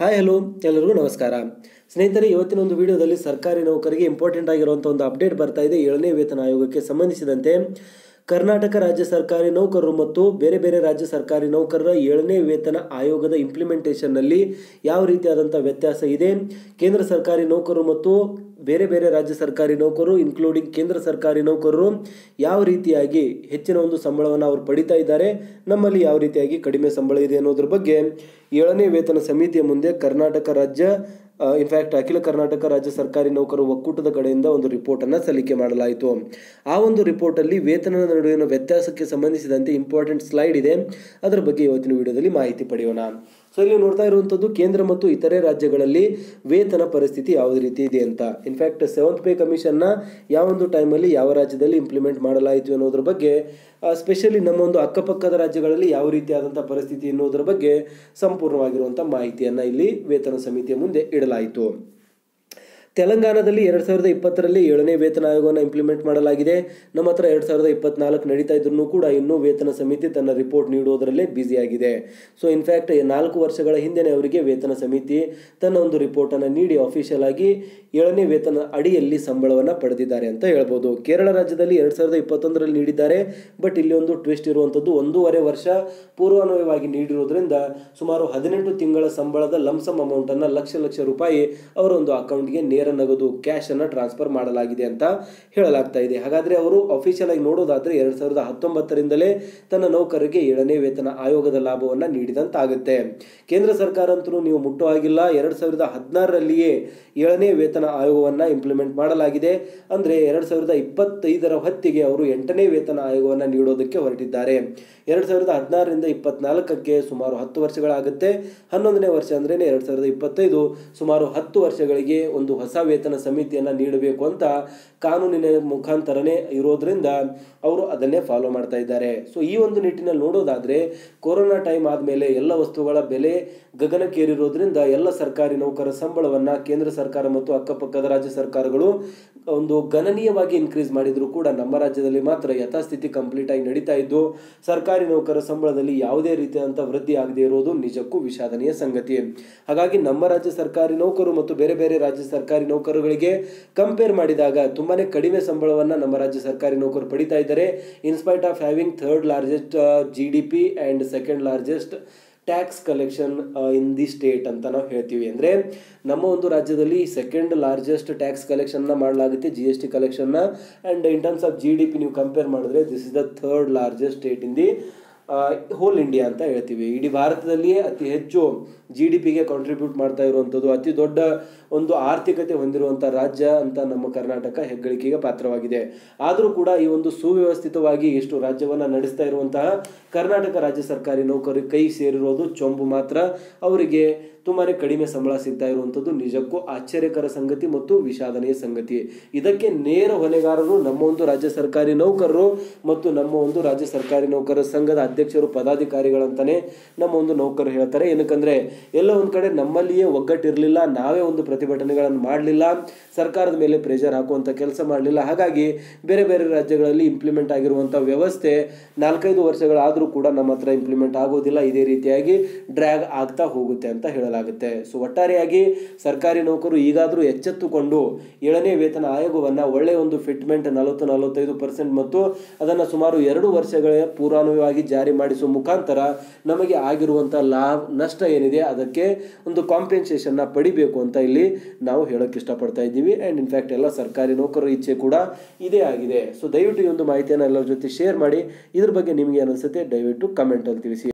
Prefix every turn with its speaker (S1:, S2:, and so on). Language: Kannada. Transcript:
S1: ಹಾಯ್ ಹಲೋ ಎಲ್ಲರಿಗೂ ನಮಸ್ಕಾರ. ಸ್ನೇಹಿತರೆ, ಇವತ್ತಿನ ಒಂದು ವಿಡಿಯೋದಲ್ಲಿ ಸರ್ಕಾರಿ ನೌಕರಿಗೆ ಇಂಪಾರ್ಟೆಂಟ್ ಆಗಿರುವಂಥ ಒಂದು ಅಪ್ಡೇಟ್ ಬರ್ತಾ ಇದೆ. ಏಳನೇ ವೇತನ ಆಯೋಗಕ್ಕೆ ಸಂಬಂಧಿಸಿದಂತೆ. ಕರ್ನಾಟಕ ರಾಜ್ಯ ಸರ್ಕಾರಿ ನೌಕರರು ಮತ್ತು ಬೇರೆ ಬೇರೆ ರಾಜ್ಯ ಸರ್ಕಾರಿ ನೌಕರರ ಏಳನೇ ವೇತನ ಆಯೋಗದ ಇಂಪ್ಲಿಮೆಂಟೇಷನ್ನಲ್ಲಿ ಯಾವ ರೀತಿಯಾದಂಥ ವ್ಯತ್ಯಾಸ ಇದೆ? ಕೇಂದ್ರ ಸರ್ಕಾರಿ ನೌಕರರು ಮತ್ತು ಬೇರೆ ಬೇರೆ ರಾಜ್ಯ ಸರ್ಕಾರಿ ನೌಕರರು ಇನ್ಕ್ಲೂಡಿಂಗ್ ಕೇಂದ್ರ ಸರ್ಕಾರಿ ನೌಕರರು, ಯಾವ ರೀತಿಯಾಗಿ ಹೆಚ್ಚಿನ ಒಂದು ಸಂಬಳವನ್ನು ಅವರು ಪಡಿತಾ ಇದ್ದಾರೆ? ನಮ್ಮಲ್ಲಿ ಯಾವ ರೀತಿಯಾಗಿ ಕಡಿಮೆ ಸಂಬಳ ಇದೆ ಅನ್ನೋದ್ರ ಬಗ್ಗೆ ಏಳನೇ ವೇತನ ಸಮಿತಿಯ ಮುಂದೆ ಕರ್ನಾಟಕ ರಾಜ್ಯ ಇನ್ಫ್ಯಾಕ್ಟ್ ಅಖಿಲ ಕರ್ನಾಟಕ ರಾಜ್ಯ ಸರ್ಕಾರಿ ನೌಕರ ಒಕ್ಕೂಟದ ಕಡೆಯಿಂದ ಒಂದು ರಿಪೋರ್ಟನ್ನು ಸಲ್ಲಿಕೆ ಮಾಡಲಾಯಿತು. ಆ ಒಂದು ರಿಪೋರ್ಟಲ್ಲಿ ವೇತನದ ನಡುವಿನ ವ್ಯತ್ಯಾಸಕ್ಕೆ ಸಂಬಂಧಿಸಿದಂತೆ ಇಂಪಾರ್ಟೆಂಟ್ ಸ್ಲೈಡ್ ಇದೆ. ಅದರ ಬಗ್ಗೆ ಇವತ್ತಿನ ವಿಡಿಯೋದಲ್ಲಿ ಮಾಹಿತಿ ಪಡೆಯೋಣ. ಸೊ ಇಲ್ಲಿ ನೋಡ್ತಾ ಇರುವಂಥದ್ದು ಕೇಂದ್ರ ಮತ್ತು ಇತರೆ ರಾಜ್ಯಗಳಲ್ಲಿ ವೇತನ ಪರಿಸ್ಥಿತಿ ಯಾವ ರೀತಿ ಇದೆ ಅಂತ. ಇನ್ಫ್ಯಾಕ್ಟ್ ಸೆವೆಂತ್ ಪೇ ಕಮಿಷನ್ನ ಯಾವೊಂದು ಟೈಮಲ್ಲಿ ಯಾವ ರಾಜ್ಯದಲ್ಲಿ ಇಂಪ್ಲಿಮೆಂಟ್ ಮಾಡಲಾಯಿತು ಅನ್ನೋದ್ರ ಬಗ್ಗೆ ಸ್ಪೆಷಲಿ ನಮ್ಮ ಒಂದು ಅಕ್ಕಪಕ್ಕದ ರಾಜ್ಯಗಳಲ್ಲಿ ಯಾವ ರೀತಿಯಾದಂಥ ಪರಿಸ್ಥಿತಿ ಎನ್ನುವುದರ ಬಗ್ಗೆ ಸಂಪೂರ್ಣವಾಗಿರುವಂಥ ಮಾಹಿತಿಯನ್ನು ಇಲ್ಲಿ ವೇತನ ಸಮಿತಿಯ ಮುಂದೆ ಇಡಲಾಯಿತು. ತೆಲಂಗಾಣದಲ್ಲಿ ಎರಡು ಸಾವಿರದ ಇಪ್ಪತ್ತರಲ್ಲಿ ಏಳನೇ ವೇತನ ಆಯೋಗವನ್ನು ಇಂಪ್ಲಿಮೆಂಟ್ ಮಾಡಲಾಗಿದೆ. ನಮ್ಮ ಹತ್ರ ಎರಡು ಸಾವಿರದ ಇಪ್ಪತ್ನಾಲ್ಕು ನಡೀತಾ ಇದ್ರೂ ಕೂಡ ಇನ್ನೂ ವೇತನ ಸಮಿತಿ ತನ್ನ ರಿಪೋರ್ಟ್ ನೀಡುವುದರಲ್ಲೇ ಬ್ಯುಸಿಯಾಗಿದೆ ಸೊ ಇನ್ಫ್ಯಾಕ್ಟ್ ನಾಲ್ಕು ವರ್ಷಗಳ ಹಿಂದೆನೇ ಅವರಿಗೆ ವೇತನ ಸಮಿತಿ ತನ್ನ ಒಂದು ರಿಪೋರ್ಟನ್ನು ನೀಡಿ ಅಫಿಷಿಯಲ್ ಆಗಿ ಏಳನೇ ವೇತನ ಅಡಿಯಲ್ಲಿ ಸಂಬಳವನ್ನು ಪಡೆದಿದ್ದಾರೆ ಅಂತ ಹೇಳ್ಬೋದು. ಕೇರಳ ರಾಜ್ಯದಲ್ಲಿ ಎರಡು ಸಾವಿರದ ಇಪ್ಪತ್ತೊಂದರಲ್ಲಿ ನೀಡಿದ್ದಾರೆ. ಬಟ್ ಇಲ್ಲಿ ಒಂದು ಟ್ವಿಸ್ಟ್ ಇರುವಂಥದ್ದು ಒಂದೂವರೆ ವರ್ಷ ಪೂರ್ವಾನ್ವಯವಾಗಿ ನೀಡಿರೋದ್ರಿಂದ ಸುಮಾರು ಹದಿನೆಂಟು ತಿಂಗಳ ಸಂಬಳದ ಲಂಸಮ್ ಅಮೌಂಟನ್ನು ಲಕ್ಷ ಲಕ್ಷ ರೂಪಾಯಿ ಅವರ ಒಂದು ಅಕೌಂಟ್ಗೆ ನೇರ ನಗದು ಕ್ಯಾಶ್ ಅನ್ನು ಟ್ರಾನ್ಸ್ಫರ್ ಮಾಡಲಾಗಿದೆ ಅಂತ ಹೇಳಲಾಗ್ತಾ ಇದೆ. ಹಾಗಾದ್ರೆ ಅವರು ಅಫಿಷಿಯಲ್ ಆಗಿ ನೋಡೋದಾದ್ರೆ ಎರಡ್ ಸಾವಿರದ ಹತ್ತೊಂಬತ್ತರಿಂದಲೇ ತನ್ನ ನೌಕರರಿಗೆ ಏಳನೇ ವೇತನ ಆಯೋಗದ ಲಾಭವನ್ನ ನೀಡಿದಂತಾಗುತ್ತೆ. ಕೇಂದ್ರ ಸರ್ಕಾರ ಅಂತೂ ನೀವು ಮುಟ್ಟೋ ಆಗಿಲ್ಲ. ಎರಡ್ ಸಾವಿರದ ಹದಿನಾರರಲ್ಲಿಯೇ ಏಳನೇ ವೇತನ ಆಯೋಗವನ್ನ ಇಂಪ್ಲಿಮೆಂಟ್ ಮಾಡಲಾಗಿದೆ. ಅಂದ್ರೆ ಎರಡ್ ಸಾವಿರದ ಇಪ್ಪತ್ತೈದರ ಹೊತ್ತಿಗೆ ಅವರು ಎಂಟನೇ ವೇತನ ಆಯೋಗವನ್ನ ನೀಡೋದಕ್ಕೆ ಹೊರಟಿದ್ದಾರೆ. ಎರಡ್ ಸಾವಿರದ ಹದಿನಾರರಿಂದ ಇಪ್ಪತ್ನಾಲ್ಕಕ್ಕೆ ಸುಮಾರು ಹತ್ತು ವರ್ಷಗಳಾಗುತ್ತೆ. ಹನ್ನೊಂದನೇ ವರ್ಷ ಅಂದ್ರೆ ಎರಡ್ ಸಾವಿರದ ಇಪ್ಪತ್ತೈದು ಸುಮಾರು ಹತ್ತು ವರ್ಷಗಳಿಗೆ ಒಂದು ವೇತನ ಸಮಿತಿಯನ್ನು ನೀಡಬೇಕು ಅಂತ ಕಾನೂನಿನ ಮುಖಾಂತರನೇ ಇರೋದ್ರಿಂದ ಅವರು ಅದನ್ನೇ ಫಾಲೋ ಮಾಡ್ತಾ ಇದ್ದಾರೆ. ಸೊ ಈ ಒಂದು ನಿಟ್ಟಿನಲ್ಲಿ ನೋಡೋದಾದ್ರೆ ಕೊರೋನಾ ಟೈಮ್ ಆದಮೇಲೆ ಎಲ್ಲ ವಸ್ತುಗಳ ಬೆಲೆ ಗಗನಕ್ಕೇರಿರೋದ್ರಿಂದ ಎಲ್ಲ ಸರ್ಕಾರಿ ನೌಕರ ಸಂಬಳವನ್ನು ಕೇಂದ್ರ ಸರ್ಕಾರ ಮತ್ತು ಅಕ್ಕಪಕ್ಕದ ರಾಜ್ಯ ಸರ್ಕಾರಗಳು ಒಂದು ಗಣನೀಯವಾಗಿ ಇನ್ಕ್ರೀಸ್ ಮಾಡಿದರೂ ಕೂಡ ನಮ್ಮ ರಾಜ್ಯದಲ್ಲಿ ಮಾತ್ರ ಯಥಾಸ್ಥಿತಿ ಕಂಪ್ಲೀಟ್ ಆಗಿ ನಡೀತಾ ಇದ್ದು, ಸರ್ಕಾರಿ ನೌಕರ ಸಂಬಳದಲ್ಲಿ ಯಾವುದೇ ರೀತಿಯಾದಂಥ ವೃದ್ಧಿ ಆಗದೆ ಇರೋದು ನಿಜಕ್ಕೂ ವಿಷಾದನೀಯ ಸಂಗತಿ. ಹಾಗಾಗಿ ನಮ್ಮ ರಾಜ್ಯ ಸರ್ಕಾರಿ ನೌಕರು ಮತ್ತು ಬೇರೆ ಬೇರೆ ರಾಜ್ಯ ಸರ್ಕಾರಿ ನೌಕರರಿಗೆ ಕಂಪೇರ್ ಮಾಡಿದಾಗ ತುಂಬಾ ಕಡಿಮೆ ಸಂಬಳವನ್ನು ನಮ್ಮ ರಾಜ್ಯ ಸರ್ಕಾರಿ ನೌಕರು ಪಡಿತಾ ಇದ್ದಾರೆ. In spite of having third largest G D P and second largest tax collection in the state ಅಂತ ನಾವು ಹೇಳ್ತೀವಿ. ಅಂದರೆ ನಮ್ಮ ಒಂದು ರಾಜ್ಯದಲ್ಲಿ ಸೆಕೆಂಡ್ ಲಾರ್ಜೆಸ್ಟ್ ಟ್ಯಾಕ್ಸ್ ಕಲೆಕ್ಷನ್ನ ಮಾಡಲಾಗುತ್ತೆ G S T ಕಲೆಕ್ಷನ್ನ and in terms of G D P ನೀವು ಕಂಪೇರ್ ಮಾಡಿದ್ರೆ this is the third largest state in the whole India ಅಂತ ಹೇಳ್ತೀವಿ. ಇಡೀ ಭಾರತದಲ್ಲಿಯೇ ಅತಿ ಹೆಚ್ಚು ಜಿ ಡಿ ಪಿಗೆ ಕಾಂಟ್ರಿಬ್ಯೂಟ್ ಮಾಡ್ತಾ ಇರುವಂಥದ್ದು, ಅತಿ ದೊಡ್ಡ ಒಂದು ಆರ್ಥಿಕತೆ ಹೊಂದಿರುವಂಥ ರಾಜ್ಯ ಅಂತ ನಮ್ಮ ಕರ್ನಾಟಕ ಹೆಗ್ಗಳಿಕೆಗೆ ಪಾತ್ರವಾಗಿದೆ. ಆದರೂ ಕೂಡ ಈ ಒಂದು ಸುವ್ಯವಸ್ಥಿತವಾಗಿ ಇಷ್ಟು ರಾಜ್ಯವನ್ನು ನಡೆಸ್ತಾ ಇರುವಂತಹ ಕರ್ನಾಟಕ ರಾಜ್ಯ ಸರ್ಕಾರಿ ನೌಕರಿ ಕೈ ಸೇರಿರೋದು ಚೊಂಬು ಮಾತ್ರ. ಅವರಿಗೆ ತುಂಬಾ ಕಡಿಮೆ ಸಂಬಳ ಸಿಗ್ತಾ ಇರುವಂಥದ್ದು ನಿಜಕ್ಕೂ ಆಶ್ಚರ್ಯಕರ ಸಂಗತಿ ಮತ್ತು ವಿಷಾದನೀಯ ಸಂಗತಿ. ಇದಕ್ಕೆ ನೇರ ಹೊಣೆಗಾರರು ನಮ್ಮ ಒಂದು ರಾಜ್ಯ ಸರ್ಕಾರಿ ನೌಕರರು ಮತ್ತು ನಮ್ಮ ಒಂದು ರಾಜ್ಯ ಸರ್ಕಾರಿ ನೌಕರರ ಸಂಘದ ಅಧ್ಯಕ್ಷರು ಪದಾಧಿಕಾರಿಗಳಂತಾನೆ ನಮ್ಮ ಒಂದು ನೌಕರರು ಹೇಳ್ತಾರೆ. ಏನಕ್ಕಂದ್ರೆ, ಎಲ್ಲ ಒಂದು ಕಡೆ ನಮ್ಮಲ್ಲಿಯೇ ಒಗ್ಗಟ್ಟಿರಲಿಲ್ಲ, ನಾವೇ ಒಂದು ಪ್ರತಿಭಟನೆಗಳನ್ನು ಮಾಡಲಿಲ್ಲ, ಸರ್ಕಾರದ ಮೇಲೆ ಪ್ರೆಷರ್ ಹಾಕುವಂಥ ಕೆಲಸ ಮಾಡಲಿಲ್ಲ. ಹಾಗಾಗಿ ಬೇರೆ ಬೇರೆ ರಾಜ್ಯಗಳಲ್ಲಿ ಇಂಪ್ಲಿಮೆಂಟ್ ಆಗಿರುವಂಥ ವ್ಯವಸ್ಥೆ ನಾಲ್ಕೈದು ವರ್ಷಗಳಾದರೂ ಕೂಡ ನಮ್ಮ ಹತ್ರ ಇಂಪ್ಲಿಮೆಂಟ್ ಆಗೋದಿಲ್ಲ. ಇದೇ ರೀತಿಯಾಗಿ ಡ್ರ್ಯಾಗ್ ಆಗ್ತಾ ಹೋಗುತ್ತೆ ಅಂತ ಹೇಳಲಾಗುತ್ತೆ. ಸೊ ಒಟ್ಟಾರೆಯಾಗಿ ಸರ್ಕಾರಿ ನೌಕರು ಈಗಾದರೂ ಎಚ್ಚೆತ್ತುಕೊಂಡು ಏಳನೇ ವೇತನ ಆಯೋಗವನ್ನು ಒಳ್ಳೆಯ ಒಂದು ಫಿಟ್ಮೆಂಟ್ ನಲವತ್ತು ನಲವತ್ತೈದು ಪರ್ಸೆಂಟ್ ಮತ್ತು ಅದನ್ನು ಸುಮಾರು ಎರಡು ವರ್ಷಗಳ ಪೂರ್ವಾನ್ವಯವಾಗಿ ಜಾರಿ ಮಾಡಿಸುವ ಮುಖಾಂತರ ನಮಗೆ ಆಗಿರುವಂಥ ಲಾಭ, ನಷ್ಟ ಏನಿದೆ ಅದಕ್ಕೆ ಒಂದು ಕಾಂಪೆನ್ಸೇಷನ್ನ ಪಡಿಬೇಕು ಅಂತ ಇಲ್ಲಿ ನಾವು ಹೇಳೋಕ್ಕೆ ಇಷ್ಟಪಡ್ತಾ ಇದ್ದೀವಿ. ಆ್ಯಂಡ್ ಇನ್ಫ್ಯಾಕ್ಟ್ ಎಲ್ಲ ಸರ್ಕಾರಿ ನೌಕರರ ಇಚ್ಛೆ ಕೂಡ ಇದೇ ಆಗಿದೆ. ಸೊ ದಯವಿಟ್ಟು ಈ ಒಂದು ಮಾಹಿತಿಯನ್ನು ಎಲ್ಲರ ಜೊತೆ ಶೇರ್ ಮಾಡಿ. ಇದ್ರ ಬಗ್ಗೆ ನಿಮಗೆ ಅನಿಸುತ್ತೆ ದಯವಿಟ್ಟು ಕಮೆಂಟಲ್ಲಿ ತಿಳಿಸಿ.